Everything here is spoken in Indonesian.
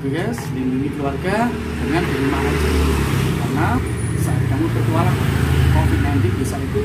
gitu guys, lindungi keluarga dengan di rumah aja. Karena saat kamu bertualang COVID-19 bisa itu